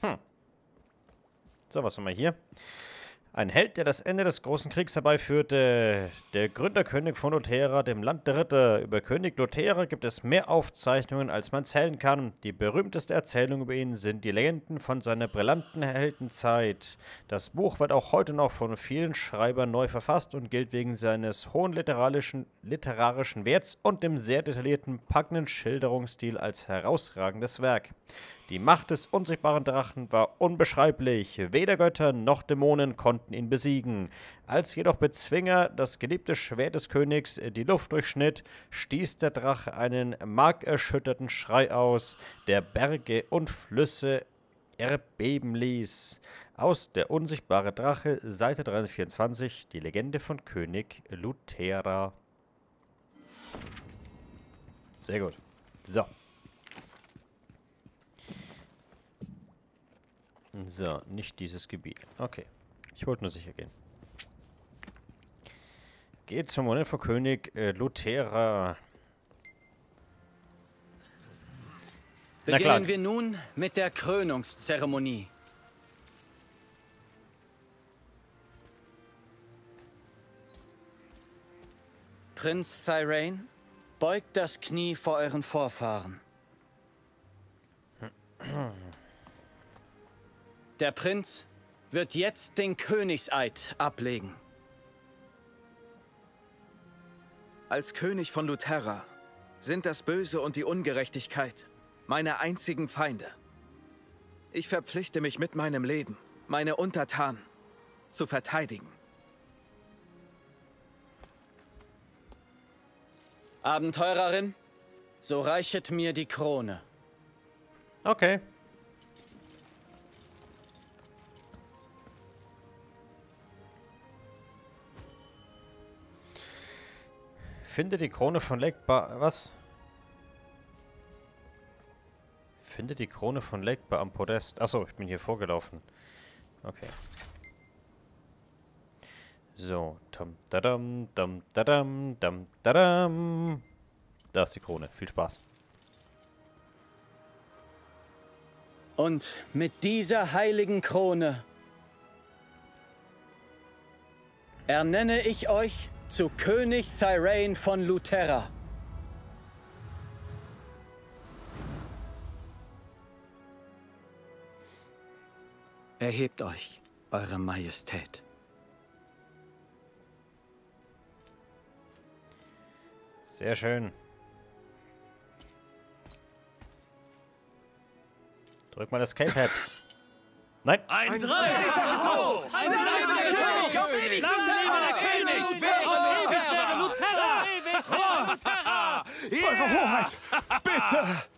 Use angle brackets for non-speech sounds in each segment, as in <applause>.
Hm. So, was haben wir hier? Ein Held, der das Ende des Großen Kriegs herbeiführte. Der Gründerkönig von Lothera, dem Land der Ritter. Über König Lothera gibt es mehr Aufzeichnungen, als man zählen kann. Die berühmteste Erzählung über ihn sind die Legenden von seiner brillanten Heldenzeit. Das Buch wird auch heute noch von vielen Schreibern neu verfasst und gilt wegen seines hohen literarischen, literarischen Werts und dem sehr detaillierten, packenden Schilderungsstil als herausragendes Werk. Die Macht des unsichtbaren Drachen war unbeschreiblich. Weder Götter noch Dämonen konnten ihn besiegen. Als jedoch Bezwinger das geliebte Schwert des Königs die Luft durchschnitt, stieß der Drache einen markerschütterten Schrei aus, der Berge und Flüsse erbeben ließ. Aus Der unsichtbare Drache, Seite 324, die Legende von König Luthera. Sehr gut. So. So, nicht dieses Gebiet. Okay. Ich wollte nur sicher gehen. Geht zum Monat vor König äh, Luthera. Beginnen wir nun mit der Krönungszeremonie. Prinz Thyrain, beugt das Knie vor euren Vorfahren. Der Prinz wird jetzt den Königseid ablegen. Als König von Luterra sind das Böse und die Ungerechtigkeit meine einzigen Feinde. Ich verpflichte mich mit meinem Leben, meine Untertanen zu verteidigen. Abenteurerin, so reichet mir die Krone. Okay. Finde die Krone von Lake Bar... Was? Finde die Krone von Lake Bar am Podest. Achso, ich bin hier vorgelaufen. Okay. So. Tam, dadam, dam, dadam, dam, dadam. Da ist die Krone. Viel Spaß. Und mit dieser heiligen Krone ernenne ich euch zu König Thyrain von Luterra. Erhebt euch, Eure Majestät. Sehr schön. Drück mal das K-Paps. Nein. Ein Drei! Ein Ein leibender König! Lang lebe der König! Ewig wäre Luterra! Ewig Luterra! Eure Hoheit, bitte!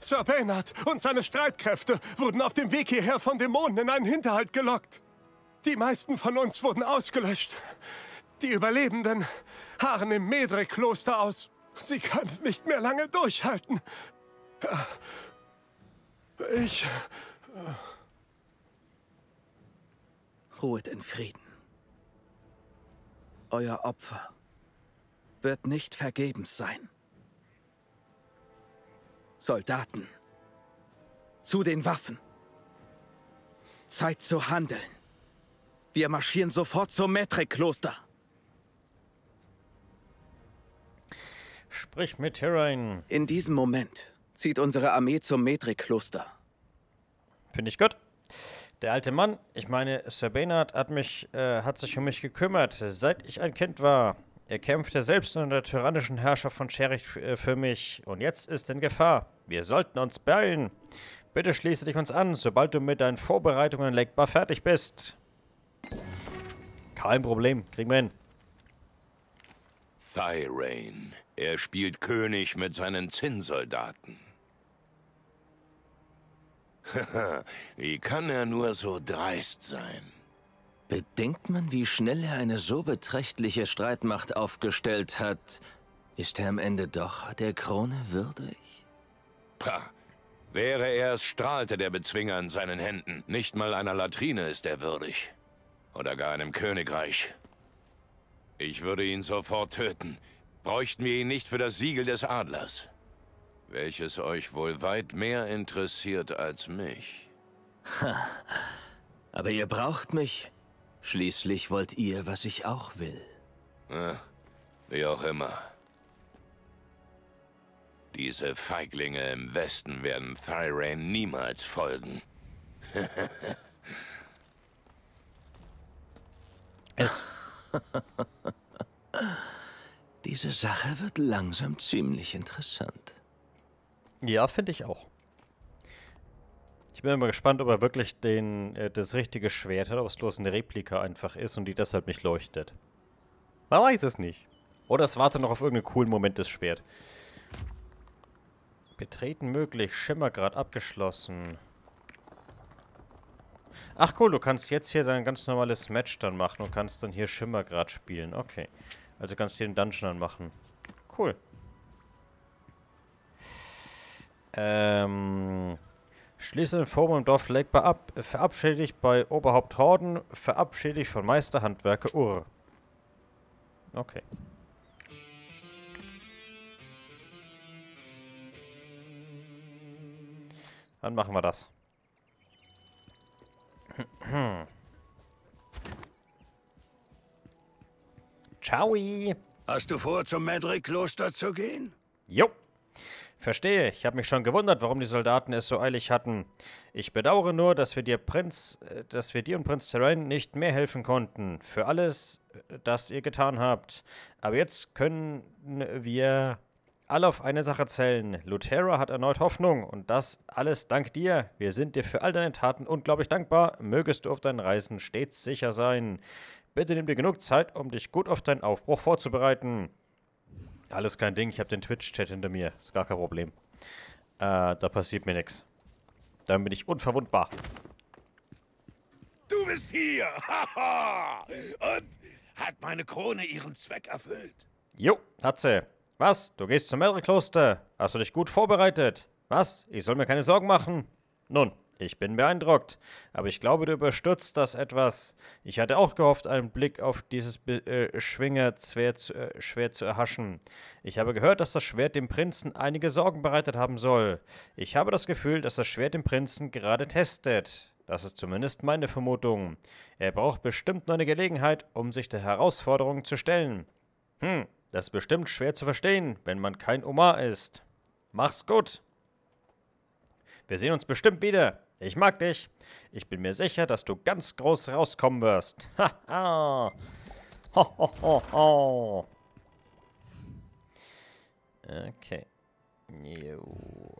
Sir Baynard und seine Streitkräfte wurden auf dem Weg hierher von Dämonen in einen Hinterhalt gelockt. Die meisten von uns wurden ausgelöscht. Die Überlebenden harren im Medre-Kloster aus. Sie können nicht mehr lange durchhalten. Ich... Ruhet in Frieden. Euer Opfer wird nicht vergebens sein. Soldaten, zu den Waffen. Zeit zu handeln. Wir marschieren sofort zum Metre-Kloster. Sprich mit Tyrion. In diesem Moment zieht unsere Armee zum Metre-Kloster. Finde ich gut. Der alte Mann, ich meine, Sir Baynard hat mich, äh, hat sich um mich gekümmert, seit ich ein Kind war. Er kämpfte selbst unter der tyrannischen Herrschaft von Sherich äh, für mich und jetzt ist in Gefahr. Wir sollten uns beeilen. Bitte schließe dich uns an, sobald du mit deinen Vorbereitungen leckbar fertig bist. Kein Problem, kriegen wir hin. Thyrain. Er spielt König mit seinen Zinnsoldaten. Wie kann er nur so dreist sein? Bedenkt man, wie schnell er eine so beträchtliche Streitmacht aufgestellt hat, ist er am Ende doch der Krone würdig? Pah. Wäre er es, strahlte der Bezwinger in seinen Händen. Nicht mal einer Latrine ist er würdig. Oder gar einem Königreich. Ich würde ihn sofort töten. Bräuchten wir ihn nicht für das Siegel des Adlers. Welches euch wohl weit mehr interessiert als mich. <laughs> Aber ihr braucht mich. Schließlich wollt ihr, was ich auch will. Wie auch immer. Diese Feiglinge im Westen werden Thyrain niemals folgen. <laughs> Es. <laughs> Diese Sache wird langsam ziemlich interessant. Ja, finde ich auch. Ich bin immer gespannt, ob er wirklich den, äh, das richtige Schwert hat, ob es bloß eine Replika einfach ist und die deshalb nicht leuchtet. Man weiß es nicht. Oder es wartet noch auf irgendeinen coolen Moment, das Schwert. Betreten möglich, Schimmergrad abgeschlossen. Ach cool, du kannst jetzt hier dein ganz normales Match dann machen und kannst dann hier Schimmergrad spielen. Okay. Also kannst du den Dungeon dann machen. Cool. Ähm... Schließe den Forum im Dorf Lakebar ab. Verabschiede dich bei Oberhaupt Horden. Verabschiede dich von Meister Handwerker Ur. Okay. Dann machen wir das. <clears throat> Ciao. Hast du vor, zum Medrick-Kloster zu gehen? Jo. Verstehe. Ich habe mich schon gewundert, warum die Soldaten es so eilig hatten. Ich bedauere nur, dass wir dir Prinz, äh, dass wir dir und Prinz Terrain nicht mehr helfen konnten. Für alles, äh, das ihr getan habt. Aber jetzt können wir alle auf eine Sache zählen. Luthera hat erneut Hoffnung und das alles dank dir. Wir sind dir für all deine Taten unglaublich dankbar. Mögest du auf deinen Reisen stets sicher sein. Bitte nimm dir genug Zeit, um dich gut auf deinen Aufbruch vorzubereiten. Alles kein Ding, ich habe den Twitch-Chat hinter mir. Ist gar kein Problem. Äh, da passiert mir nichts. Dann bin ich unverwundbar. Du bist hier! <laughs> Haha! Und hat meine Krone ihren Zweck erfüllt? Jo, hat sie. Was? Du gehst zum Melry-Kloster? Hast du dich gut vorbereitet? Was? Ich soll mir keine Sorgen machen? Nun, ich bin beeindruckt, aber ich glaube, du überstürzt das etwas. Ich hatte auch gehofft, einen Blick auf dieses Be äh, Schwinger schwer zu, äh, schwer zu erhaschen. Ich habe gehört, dass das Schwert dem Prinzen einige Sorgen bereitet haben soll. Ich habe das Gefühl, dass das Schwert den Prinzen gerade testet. Das ist zumindest meine Vermutung. Er braucht bestimmt nur eine Gelegenheit, um sich der Herausforderung zu stellen. Hm, das ist bestimmt schwer zu verstehen, wenn man kein Omar ist. Mach's gut. Wir sehen uns bestimmt wieder. Ich mag dich. Ich bin mir sicher, dass du ganz groß rauskommen wirst. <laughs> Haha. ho, ho, ho, ho. Okay. Jo.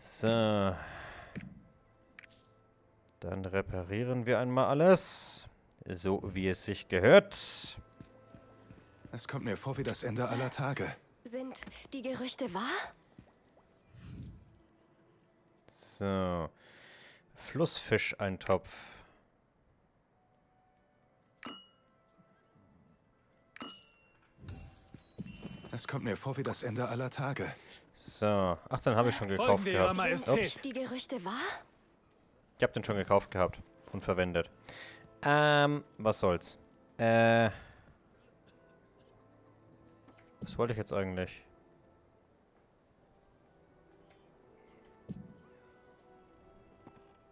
So. Dann reparieren wir einmal alles. So wie es sich gehört. Es kommt mir vor wie das Ende aller Tage. Sind die Gerüchte wahr? So. Flussfischeintopf. Es kommt mir vor wie das Ende aller Tage. So. Ach, den habe ich schon gekauft Folgen gehabt. Ups. Die Gerüchte wahr? Ich habe den schon gekauft gehabt und verwendet. Ähm, was soll's. Äh. Was wollte ich jetzt eigentlich?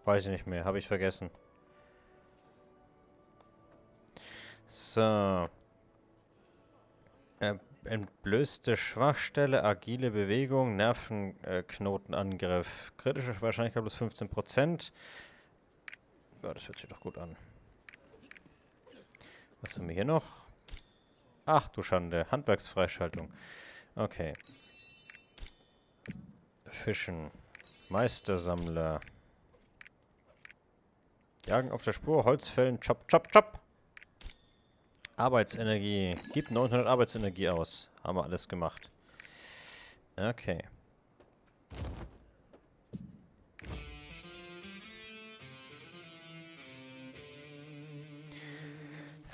Weiß ich nicht mehr, habe ich vergessen. So. Äh, entblößte Schwachstelle, agile Bewegung, Nervenknotenangriff. Kritische Wahrscheinlichkeit plus 15%. Ja, das hört sich doch gut an. Was haben wir hier noch? Ach du Schande, Handwerksfreischaltung. Okay. Fischen. Meistersammler. Jagen auf der Spur, Holzfällen, chop, chop, chop. Arbeitsenergie. Gibt 900 Arbeitsenergie aus. Haben wir alles gemacht. Okay.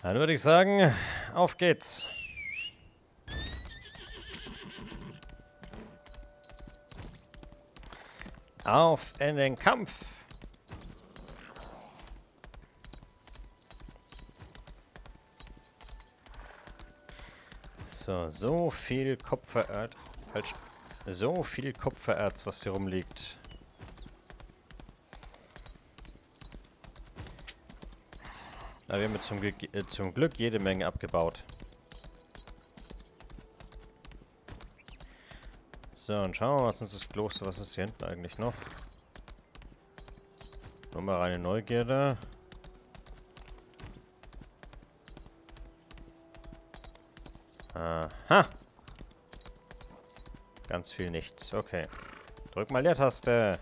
Dann würde ich sagen, auf geht's. Auf in den Kampf. So, so viel Kupfererz. Falsch. So viel Kupfererz, was hier rumliegt. Aber wir haben zum, Glück- äh, zum Glück jede Menge abgebaut. So, und schauen wir mal, was uns das Kloster, was ist hier hinten eigentlich noch? Nur mal reine Neugierde. Aha. Ganz viel nichts. Okay. Drück mal Leertaste.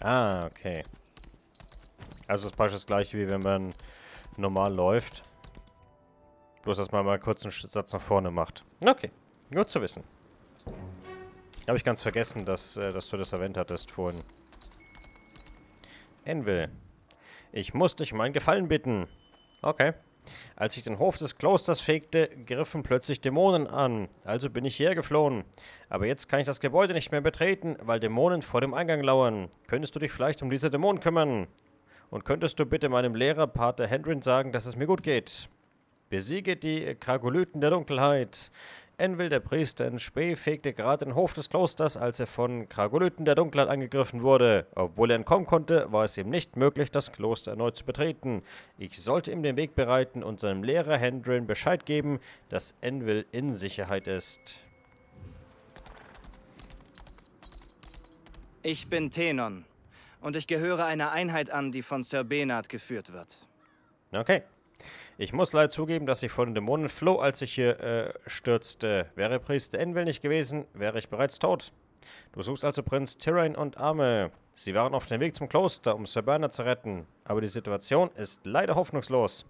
Ah, okay. Also ist praktisch das gleiche, wie wenn man normal läuft. Bloß, dass man mal kurz einen Satz nach vorne macht. Okay, gut zu wissen. Habe ich ganz vergessen, dass, äh, dass du das erwähnt hattest vorhin. Envil. Ich muss dich um einen Gefallen bitten. Okay. Als ich den Hof des Klosters fegte, griffen plötzlich Dämonen an. Also bin ich hierher geflohen. Aber jetzt kann ich das Gebäude nicht mehr betreten, weil Dämonen vor dem Eingang lauern. Könntest du dich vielleicht um diese Dämonen kümmern? Und könntest du bitte meinem Lehrer, Pater Hendrin, sagen, dass es mir gut geht? Besiege die Kragolyten der Dunkelheit. Envil, der Priester in Spee, fegte gerade den Hof des Klosters, als er von Kragolyten der Dunkelheit angegriffen wurde. Obwohl er entkommen konnte, war es ihm nicht möglich, das Kloster erneut zu betreten. Ich sollte ihm den Weg bereiten und seinem Lehrer Hendrin Bescheid geben, dass Envil in Sicherheit ist. Ich bin Tenon und ich gehöre einer Einheit an, die von Sir Benard geführt wird. Okay. Ich muss leider zugeben, dass ich vor den Dämonen floh, als ich hier äh, stürzte. Wäre Priester Envil nicht gewesen, wäre ich bereits tot. Du suchst also Prinz Tyrion und Armel. Sie waren auf dem Weg zum Kloster, um Sir Bernard zu retten. Aber die Situation ist leider hoffnungslos.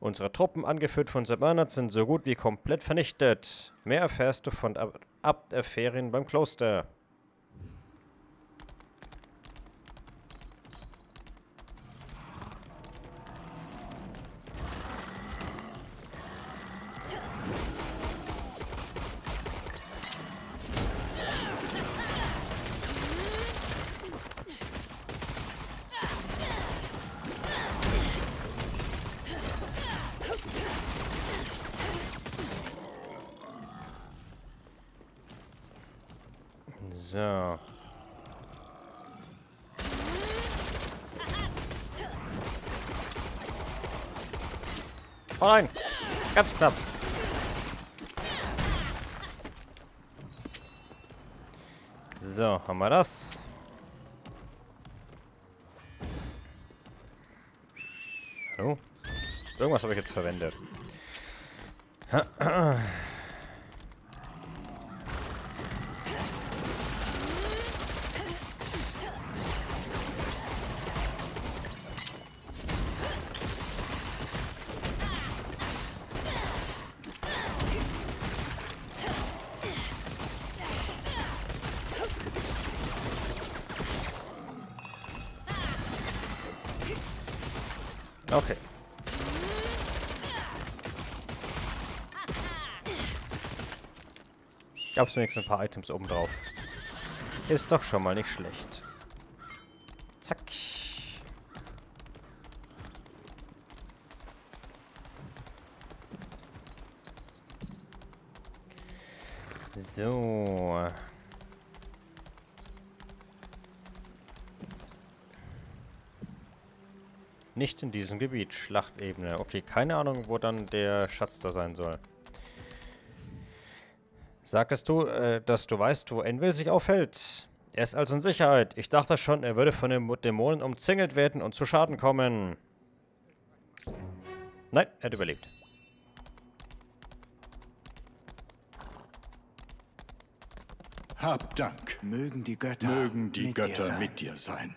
Unsere Truppen, angeführt von Sir Bernard, sind so gut wie komplett vernichtet. Mehr erfährst du von Ab Abt Erferien beim Kloster. So. Oh nein! Ganz knapp. So, haben wir das. Hallo? Irgendwas habe ich jetzt verwendet. Okay. Gab's wenigstens ein paar Items oben drauf. Ist doch schon mal nicht schlecht. Zack. So. Nicht in diesem Gebiet. Schlachtebene. Okay, keine Ahnung, wo dann der Schatz da sein soll. Sagtest du, äh, dass du weißt, wo Envil sich aufhält? Er ist also in Sicherheit. Ich dachte schon, er würde von den Mo- Dämonen umzingelt werden und zu Schaden kommen. Nein, er hat überlebt. Hab Dank. Mögen die Götter, Mögen die mit dir Götter sein. mit dir sein.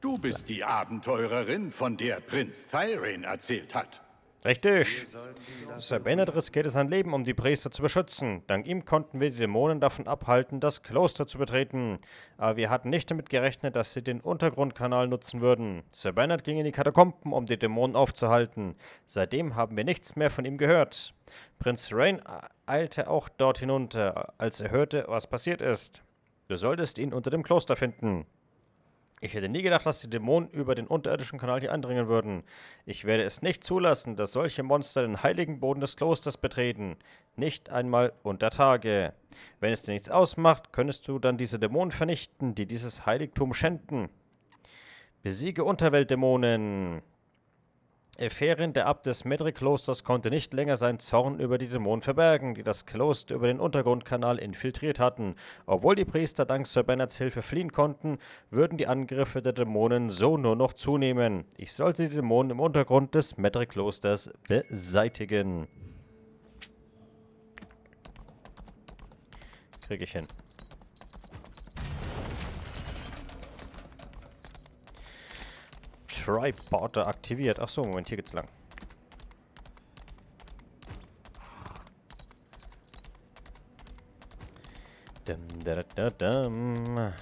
Du bist die Abenteurerin, von der Prinz Thyrain erzählt hat. Richtig. Sir Bennett riskierte sein Leben, um die Priester zu beschützen. Dank ihm konnten wir die Dämonen davon abhalten, das Kloster zu betreten. Aber wir hatten nicht damit gerechnet, dass sie den Untergrundkanal nutzen würden. Sir Bennett ging in die Katakomben, um die Dämonen aufzuhalten. Seitdem haben wir nichts mehr von ihm gehört. Prinz Rain eilte auch dort hinunter, als er hörte, was passiert ist. Du solltest ihn unter dem Kloster finden. Ich hätte nie gedacht, dass die Dämonen über den unterirdischen Kanal hier eindringen würden. Ich werde es nicht zulassen, dass solche Monster den heiligen Boden des Klosters betreten. Nicht einmal unter Tage. Wenn es dir nichts ausmacht, könntest du dann diese Dämonen vernichten, die dieses Heiligtum schänden. Besiege Unterweltdämonen. Eferin, der Abt des Medric-Klosters, konnte nicht länger seinen Zorn über die Dämonen verbergen, die das Kloster über den Untergrundkanal infiltriert hatten. Obwohl die Priester dank Sir Bernards Hilfe fliehen konnten, würden die Angriffe der Dämonen so nur noch zunehmen. Ich sollte die Dämonen im Untergrund des Medric-Klosters beseitigen. Krieg ich hin. Triporter aktiviert. Ach so, Moment, hier geht's lang. Dum, da, da, dum.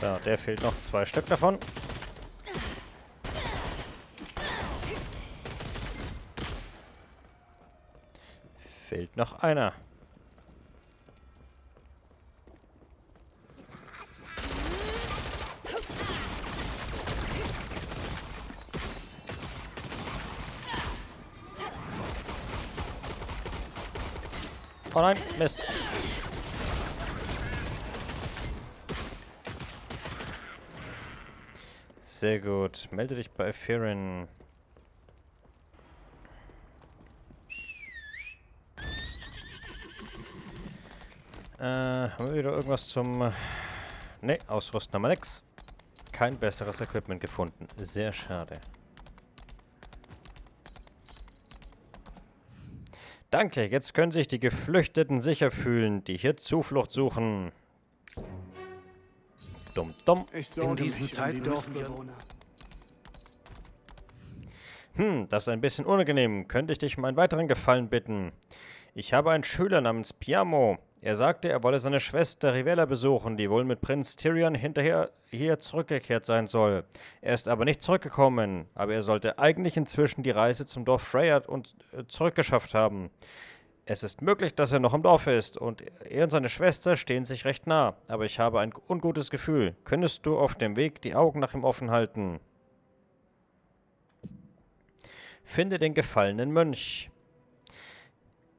So, der fehlt noch zwei Stück davon. Fehlt noch einer. Oh nein, Mist. Sehr gut. Melde dich bei Firin. Äh, haben wir wieder irgendwas zum... Ne, ausrüsten haben wir nix. Kein besseres Equipment gefunden. Sehr schade. Danke, jetzt können sich die Geflüchteten sicher fühlen, die hier Zuflucht suchen. Dumm. Ich In diesem Zeitdorf Hm, das ist ein bisschen unangenehm. Könnte ich dich um einen weiteren Gefallen bitten? Ich habe einen Schüler namens Piamo. Er sagte, er wolle seine Schwester Rivella besuchen, die wohl mit Prinz Tyrion hinterher hier zurückgekehrt sein soll. Er ist aber nicht zurückgekommen, aber er sollte eigentlich inzwischen die Reise zum Dorf Freyard und äh, zurückgeschafft haben. Es ist möglich, dass er noch im Dorf ist und er und seine Schwester stehen sich recht nah, aber ich habe ein ungutes Gefühl. Könntest du auf dem Weg die Augen nach ihm offen halten? Finde den gefallenen Mönch.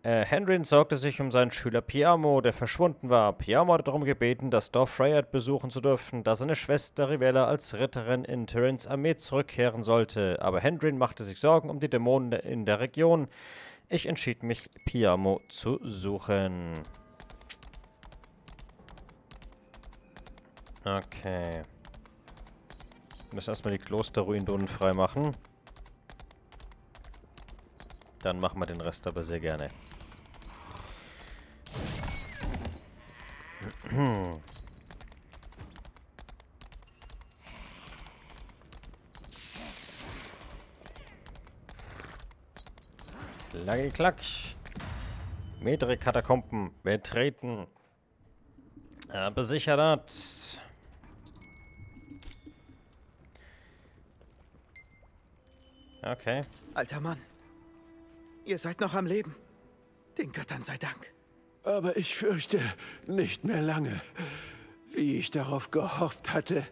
Äh, Henrin sorgte sich um seinen Schüler Piamo, der verschwunden war. Piamo hatte darum gebeten, das Dorf Freyard besuchen zu dürfen, da seine Schwester Rivella als Ritterin in Tyrins Armee zurückkehren sollte. Aber Henrin machte sich Sorgen um die Dämonen in der Region. Ich entschied mich, Piamo zu suchen. Okay. Wir müssen erstmal die Klosterruinen freimachen. Dann machen wir den Rest aber sehr gerne. <clears throat> Lagi klack. Metre Katakomben betreten. Äh, besichert. Okay. Alter Mann, ihr seid noch am Leben. Den Göttern sei Dank. Aber ich fürchte, nicht mehr lange. Wie ich darauf gehofft hatte,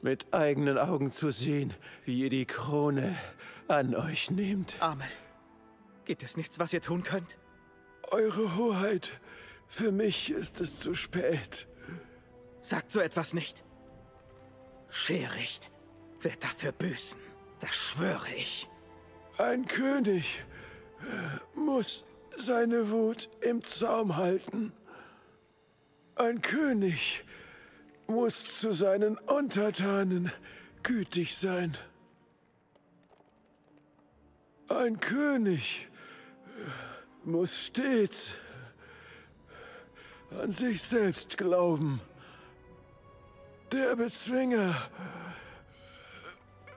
mit eigenen Augen zu sehen, wie ihr die Krone an euch nehmt. Amel, gibt es nichts, was ihr tun könnt? Eure Hoheit, für mich ist es zu spät. Sagt so etwas nicht. Schericht wird dafür büßen. Das schwöre ich. Ein König äh, muss seine Wut im Zaum halten. Ein König muss zu seinen Untertanen gütig sein. Ein König muss stets an sich selbst glauben. Der Bezwinger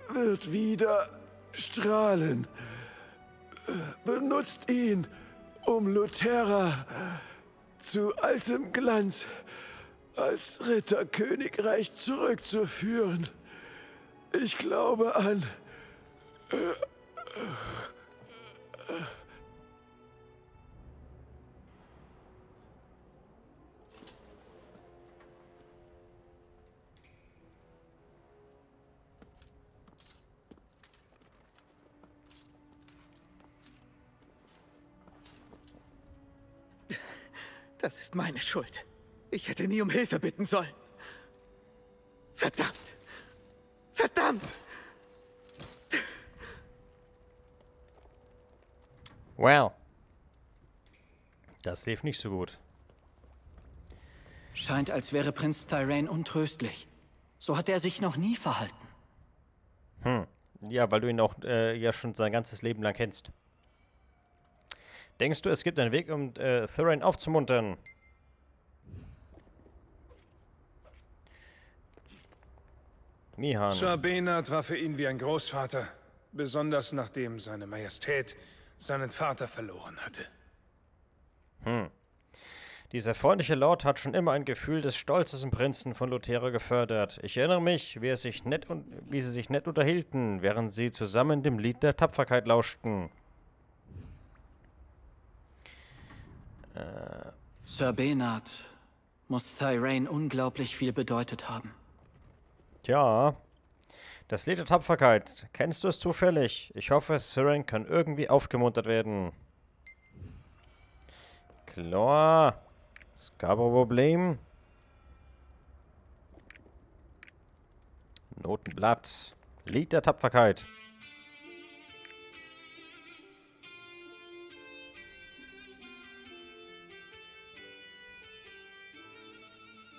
wird wieder strahlen. Benutzt ihn, um Luthera zu altem Glanz als Ritterkönigreich zurückzuführen. Ich glaube an... Das ist meine Schuld. Ich hätte nie um Hilfe bitten sollen. Verdammt! Verdammt! Well. Das lief nicht so gut. Scheint, als wäre Prinz Thyrain untröstlich. So hat er sich noch nie verhalten. Hm. Ja, weil du ihn auch äh, ja schon sein ganzes Leben lang kennst. Denkst du, es gibt einen Weg, um äh, Thurain aufzumuntern? Mihan. Sir Benard war für ihn wie ein Großvater, besonders nachdem seine Majestät seinen Vater verloren hatte. Hm. Dieser freundliche Lord hat schon immer ein Gefühl des Stolzes im Prinzen von Luthera gefördert. Ich erinnere mich, wie, er sich nett und, wie sie sich nett unterhielten, während sie zusammen dem Lied der Tapferkeit lauschten. Äh. Sir Benard muss Thyrain unglaublich viel bedeutet haben. Tja, das Lied der Tapferkeit. Kennst du es zufällig? Ich hoffe, Siren kann irgendwie aufgemuntert werden. Klar. Es gab ein Problem. Notenblatt. Lied der Tapferkeit.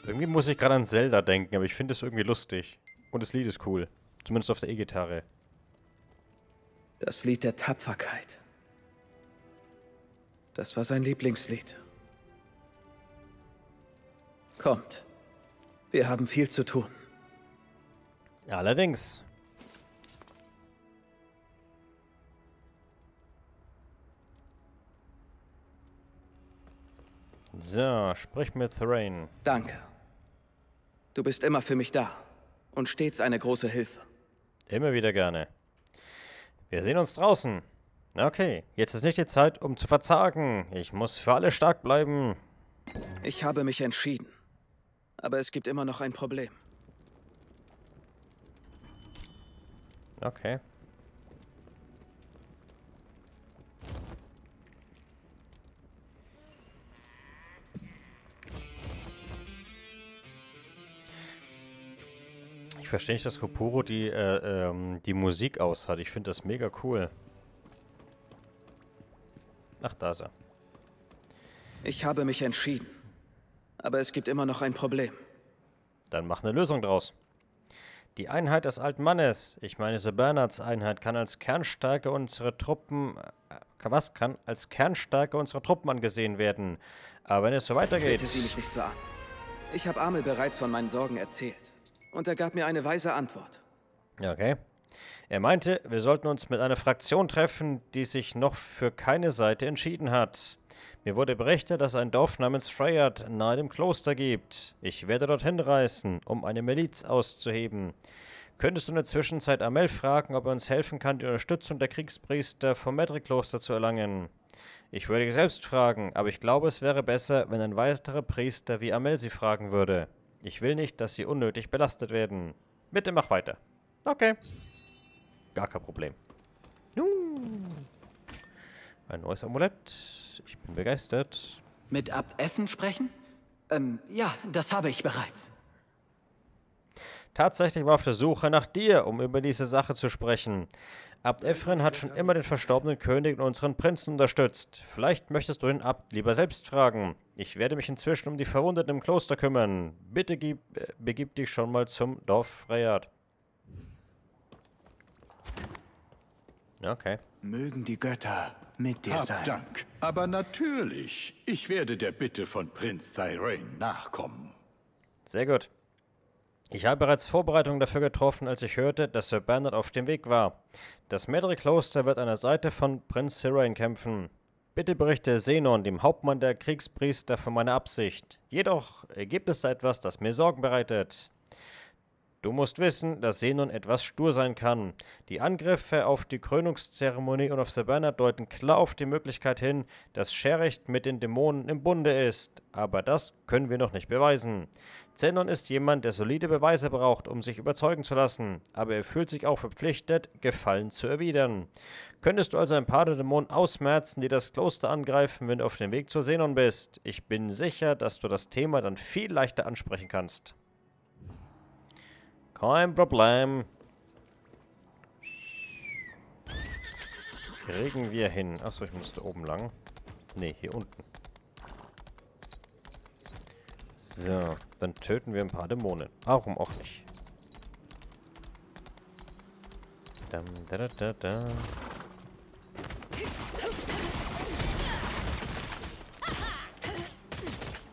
Irgendwie muss ich gerade an Zelda denken, aber ich finde es irgendwie lustig. Und das Lied ist cool. Zumindest auf der E-Gitarre. Das Lied der Tapferkeit. Das war sein Lieblingslied. Kommt. Wir haben viel zu tun. Allerdings. So, sprich mit Thrain. Danke. Du bist immer für mich da und stets eine große Hilfe. Immer wieder gerne. Wir sehen uns draußen. Okay, jetzt ist nicht die Zeit, um zu verzagen. Ich muss für alle stark bleiben. Ich habe mich entschieden. Aber es gibt immer noch ein Problem. Okay. Verstehe nicht, dass Kopuro die, äh, ähm, die Musik aus hat. Ich finde das mega cool. Ach, da ist er. Ich habe mich entschieden. Aber es gibt immer noch ein Problem. Dann mach eine Lösung draus. Die Einheit des alten Mannes, ich meine Sir Bernards Einheit, kann als Kernstärke unserer Truppen, äh, was kann als Kernstärke unserer Truppen angesehen werden. Aber wenn es so weitergeht... Bitte Sie mich nicht so an. Ich habe Amel bereits von meinen Sorgen erzählt und er gab mir eine weise Antwort. Okay. Er meinte, wir sollten uns mit einer Fraktion treffen, die sich noch für keine Seite entschieden hat. Mir wurde berichtet, dass es ein Dorf namens Freyard nahe dem Kloster gibt. Ich werde dorthin reisen, um eine Miliz auszuheben. Könntest du in der Zwischenzeit Amel fragen, ob er uns helfen kann, die Unterstützung der Kriegspriester vom Medric-Kloster zu erlangen? Ich würde selbst fragen, aber ich glaube, es wäre besser, wenn ein weiterer Priester wie Amel sie fragen würde. Ich will nicht, dass sie unnötig belastet werden. Bitte mach weiter. Okay. Gar kein Problem. Ein neues Amulett. Ich bin begeistert. Mit Abt Effen sprechen? Ähm, ja, das habe ich bereits. Tatsächlich war auf der Suche nach dir, um über diese Sache zu sprechen. Abt Ephraim hat schon immer den verstorbenen König und unseren Prinzen unterstützt. Vielleicht möchtest du den Abt lieber selbst fragen. Ich werde mich inzwischen um die Verwundeten im Kloster kümmern. Bitte gib, äh, begib dich schon mal zum Dorf Freyard. Okay. Mögen die Götter mit dir Hab sein. Dank. Aber natürlich, ich werde der Bitte von Prinz Thyrain nachkommen. Sehr gut. Ich habe bereits Vorbereitungen dafür getroffen, als ich hörte, dass Sir Bernard auf dem Weg war. Das Medri-Kloster wird an der Seite von Prinz Sirain kämpfen. Bitte berichte Zenon, dem Hauptmann der Kriegspriester, von meiner Absicht. Jedoch gibt es da etwas, das mir Sorgen bereitet. Du musst wissen, dass Zenon etwas stur sein kann. Die Angriffe auf die Krönungszeremonie und auf Sir Bernard deuten klar auf die Möglichkeit hin, dass Shericht mit den Dämonen im Bunde ist. Aber das können wir noch nicht beweisen. Zenon ist jemand, der solide Beweise braucht, um sich überzeugen zu lassen, aber er fühlt sich auch verpflichtet, Gefallen zu erwidern. Könntest du also ein paar der Dämonen ausmerzen, die das Kloster angreifen, wenn du auf dem Weg zu Zenon bist? Ich bin sicher, dass du das Thema dann viel leichter ansprechen kannst. Kein Problem. Kriegen wir hin. Achso, ich musste oben lang. Ne, hier unten. So, dann töten wir ein paar Dämonen. Warum auch nicht? Dam, da, da, da, da.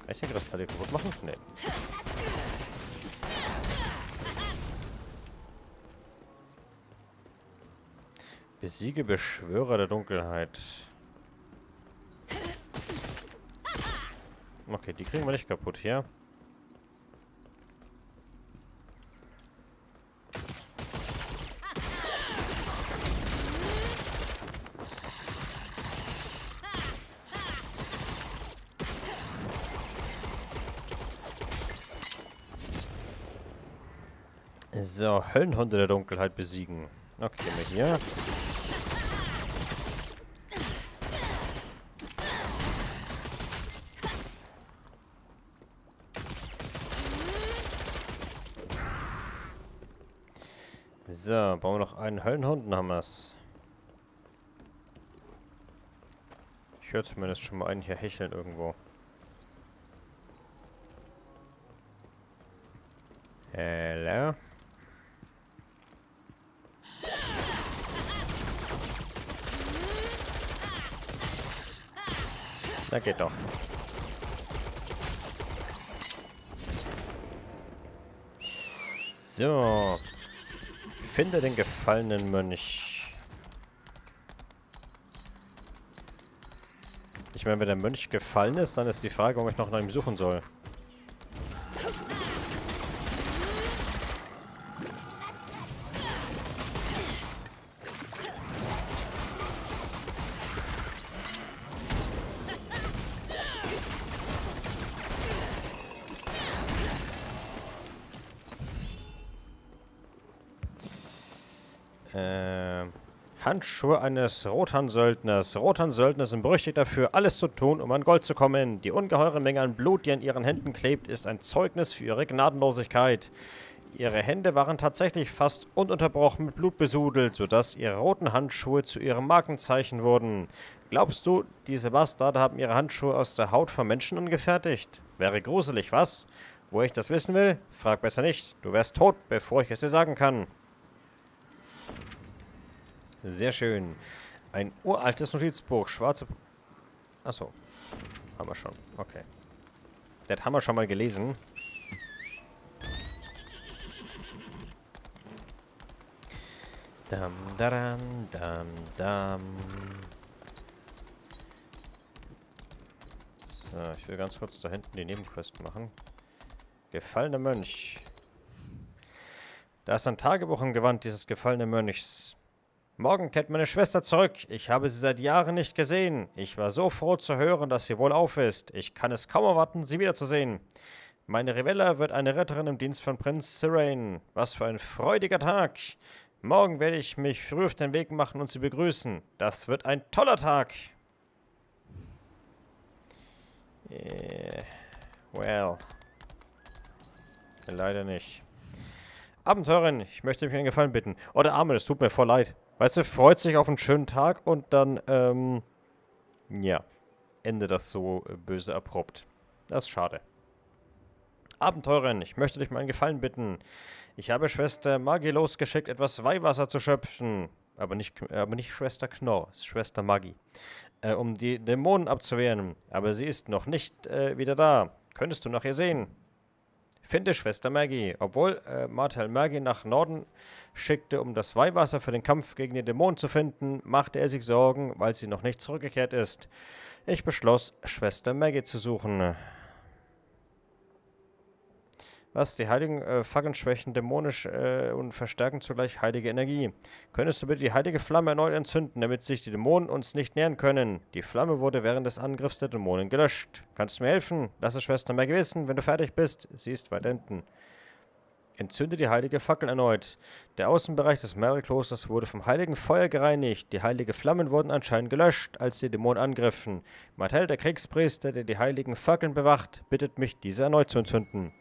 Ich den Kristall hier kaputt machen? Nee. Besiege Beschwörer der Dunkelheit. Okay, die kriegen wir nicht kaputt hier. So, Höllenhunde der Dunkelheit besiegen. Okay, gehen wir hier. So, bauen wir noch einen Höllenhund und haben wir's. Ich höre zumindest schon mal einen hier hecheln irgendwo. Hello? Na geht doch. So. Finde den gefallenen Mönch. Ich meine, wenn der Mönch gefallen ist, dann ist die Frage, ob ich noch nach ihm suchen soll. Äh, Handschuhe eines Rotan-Söldners. Rotan-Söldner sind berüchtigt dafür, alles zu tun, um an Gold zu kommen. Die ungeheure Menge an Blut, die an ihren Händen klebt, ist ein Zeugnis für ihre Gnadenlosigkeit. Ihre Hände waren tatsächlich fast ununterbrochen mit Blut besudelt, sodass ihre roten Handschuhe zu ihrem Markenzeichen wurden. Glaubst du, diese Bastarde haben ihre Handschuhe aus der Haut von Menschen angefertigt? Wäre gruselig, was? Wo ich das wissen will? Frag besser nicht. Du wärst tot, bevor ich es dir sagen kann. Sehr schön. Ein uraltes Notizbuch. Schwarze... Achso. Haben wir schon. Okay. Das haben wir schon mal gelesen. Dam, daram, dam, dam. So, ich will ganz kurz da hinten die Nebenquest machen. Gefallener Mönch. Da ist ein Tagebuch im Gewand dieses gefallenen Mönchs. Morgen kehrt meine Schwester zurück. Ich habe sie seit Jahren nicht gesehen. Ich war so froh zu hören, dass sie wohlauf ist. Ich kann es kaum erwarten, sie wiederzusehen. Meine Rivella wird eine Retterin im Dienst von Prinz Sirain. Was für ein freudiger Tag. Morgen werde ich mich früh auf den Weg machen und sie begrüßen. Das wird ein toller Tag. Yeah. Well. Leider nicht. Abenteurerin, ich möchte mich einen Gefallen bitten. Oh, der Arme, es tut mir voll leid. Weißt du, freut sich auf einen schönen Tag und dann, ähm, ja, Ende das so äh, böse abrupt. Das ist schade. Abenteurerin, ich möchte dich mal einen Gefallen bitten. Ich habe Schwester Maggie losgeschickt, etwas Weihwasser zu schöpfen. Aber nicht, aber nicht Schwester Knorr, es ist Schwester Maggie. Äh, um die Dämonen abzuwehren. Aber sie ist noch nicht äh, wieder da. Könntest du nach ihr sehen? Finde Schwester Maggie. Obwohl äh, Martel Maggie nach Norden schickte, um das Weihwasser für den Kampf gegen den Dämon zu finden, machte er sich Sorgen, weil sie noch nicht zurückgekehrt ist. Ich beschloss, Schwester Maggie zu suchen. Was? Die heiligen äh, Fackeln schwächen dämonisch äh, und verstärken zugleich heilige Energie. Könntest du bitte die heilige Flamme erneut entzünden, damit sich die Dämonen uns nicht nähern können? Die Flamme wurde während des Angriffs der Dämonen gelöscht. Kannst du mir helfen? Lass es Schwester Maggie wissen, wenn du fertig bist. Sie ist weit hinten. Entzünde die heilige Fackel erneut. Der Außenbereich des Merle-Klosters wurde vom heiligen Feuer gereinigt. Die heiligen Flammen wurden anscheinend gelöscht, als die Dämonen angriffen. Martell, der Kriegspriester, der die heiligen Fackeln bewacht, bittet mich, diese erneut zu entzünden.